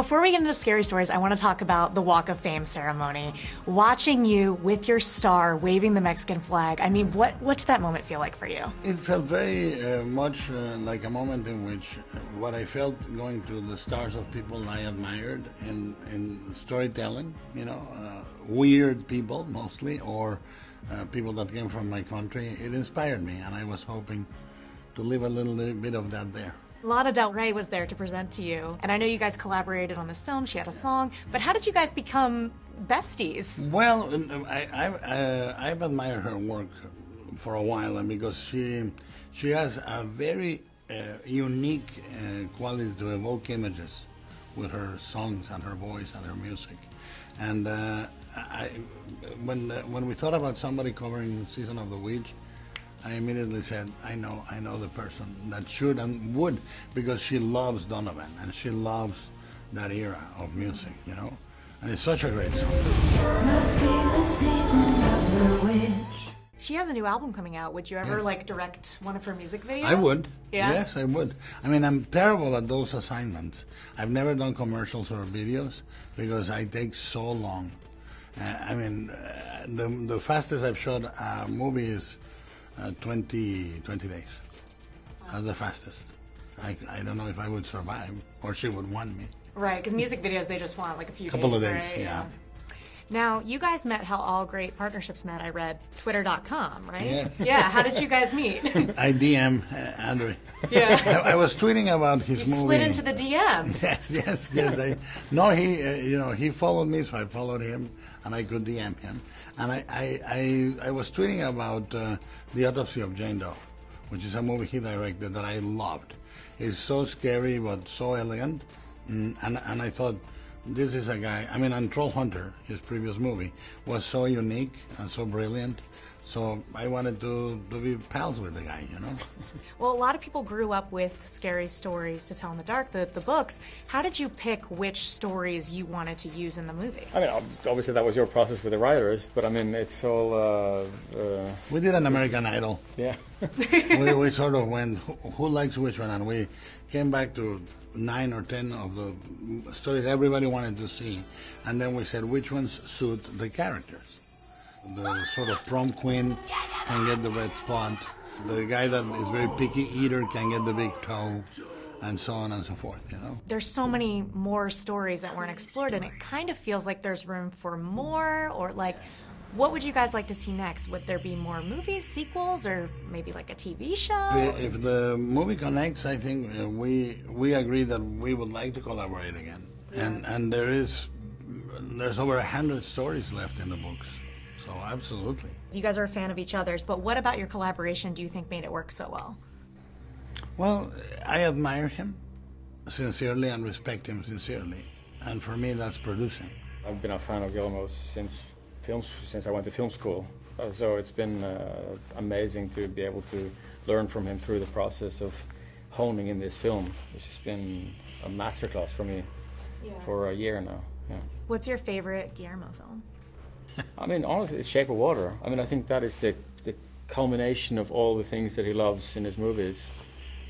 Before we get into scary stories, I want to talk about the Walk of Fame ceremony. Watching you with your star waving the Mexican flag. I mean, what what did that moment feel like for you? It felt very uh, much uh, like a moment in which uh, what I felt going to the stars of people I admired in in storytelling. You know, uh, weird people mostly, or uh, people that came from my country. It inspired me, and I was hoping to leave a little bit of that there. Lana Del Rey was there to present to you, and I know you guys collaborated on this film. She had a song, but how did you guys become besties? Well, I, I, uh, I've admired her work for a while, and because she she has a very uh, unique uh, quality to evoke images with her songs and her voice and her music. And uh, I, when when we thought about somebody covering Season of the Witch, I immediately said, I know, I know the person that should and would, because she loves Donovan and she loves that era of music, you know. And it's such a great song. She has a new album coming out. Would you ever Yes. like direct one of her music videos? I would. Yeah. Yes, I would. I mean, I'm terrible at those assignments. I've never done commercials or videos because I take so long. Uh, I mean, uh, the, the fastest I've shot a movie is uh, 20, 20 days. That's the fastest. I, I don't know if I would survive or she would want me. Right, because music videos they just want like a few Couple days, of days, right? yeah. Now, you guys met how all great partnerships met. I read twitter.com, right? Yes. Yeah, how did you guys meet? I DM uh, Andre. yeah. I, I was tweeting about his You movie. slid into the DMs. Yes, yes, yes. I, no, he, uh, you know, he followed me, so I followed him, and I could DM him. And I, I, I, I was tweeting about uh, the autopsy of Jane Doe, which is a movie he directed that I loved. It's so scary but so elegant, mm, and and I thought. This is a guy. I mean, and Troll Hunter, his previous movie, was so unique and so brilliant. So I wanted to, to be pals with the guy, you know. Well, a lot of people grew up with scary stories to tell in the dark, the, the books. How did you pick which stories you wanted to use in the movie? I mean, obviously that was your process with the writers, but I mean, it's all, uh, uh, We did an American Idol. yeah. we, we sort of went who, who likes which one, and we came back to nine or ten of the stories everybody wanted to see, and then we said which ones suit the characters. The sort of prom queen can get the red spot. The guy that is very picky eater can get the big toe, and so on and so forth. You know. There's so many more stories that weren't explored, and it kind of feels like there's room for more, or like, what would you guys like to see next? Would there be more movies, sequels, or maybe like a TV show? If- If the movie connects, I think uh, we we agree that we would like to collaborate again. And and there is there's over a hundred stories left in the books, so absolutely. You guys are a fan of each other's, but what about your collaboration do you think made it work so well? Well, I admire him sincerely and respect him sincerely, and for me that's producing. I've been a fan of Guillermo's since films, since I went to film school. Uh, So it's been uh, amazing to be able to learn from him through the process of honing in this film, which has been a masterclass for me for a year now. Yeah. What's your favorite Guillermo film? I mean, honestly, it's Shape of Water. I mean, I think that is the, the culmination of all the things that he loves in his movies.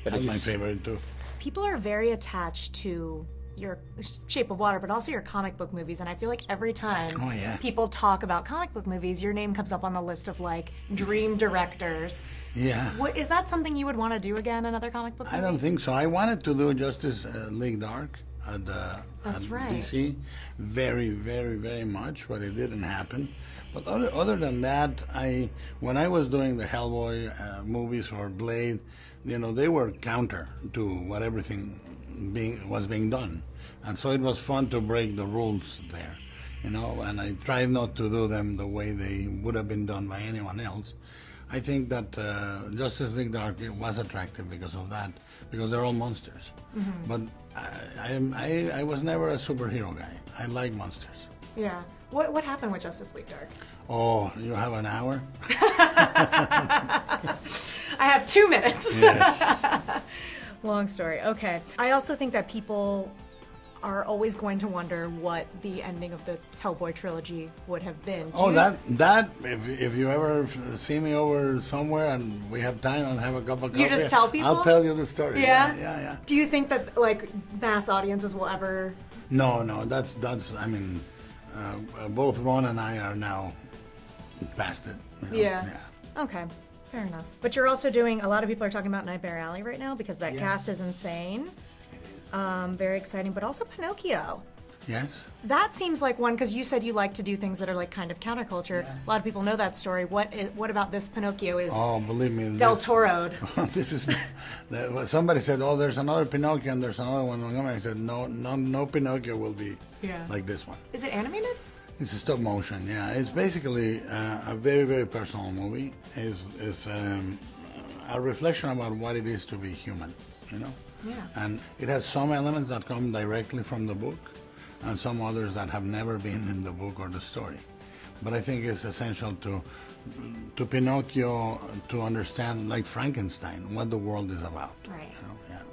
But That's my favorite too. People are very attached to your Shape of Water, but also your comic book movies. And I feel like every time Oh, yeah. people talk about comic book movies, your name comes up on the list of like dream directors. Yeah. What, is that something you would want to do again? Another comic book? I don't think so. I wanted to do Justice uh, League Dark at, uh, at right. DC very, very, very much, but it didn't happen. But other, other than that, I when I was doing the Hellboy uh, movies or Blade, you know, they were counter to what everything being was being done, and so it was fun to break the rules there, you know. And I tried not to do them the way they would have been done by anyone else. I think that uh, Justice League Dark was attractive because of that, because they're all monsters. But I, I, I was never a superhero guy. I like monsters. Yeah. What What happened with Justice League Dark? Oh, you have an hour? I have two minutes. Yes. Long story. Okay. I also think that people are always going to wonder what the ending of the Hellboy trilogy would have been. Do oh, that that if, if you ever see me over somewhere and we have time and have a cup of coffee, You just tell people? I'll tell you the story. Yeah? yeah, yeah. Do you think that like mass audiences will ever No, no, that's that's. I mean, uh, both Ron and I are now past it. you know, Yeah. Okay, fair enough. But you're also doing. A lot of people are talking about Nightmare Alley right now because that Yeah. cast is insane. Um, very exciting, but also Pinocchio. Yes. That seems like one because you said you like to do things that are like kind of counterculture. A lot of people know that story. What is, what about this Pinocchio is Oh, believe me. Del this- Toro'd? this is that- well, somebody said, "Oh, there's another Pinocchio and there's another one." I said, "No, no, no Pinocchio will be Yeah. like this one." Is it animated? It's a stop motion. Yeah, it's basically uh, a very, very personal movie. It's, it's um, a reflection about what it is to be human. You know. Yeah. And it has some elements that come directly from the book, and some others that have never been in the book or the story. But I think it's essential to to Pinocchio to understand, like Frankenstein, what the world is about. Right. You know? Yeah.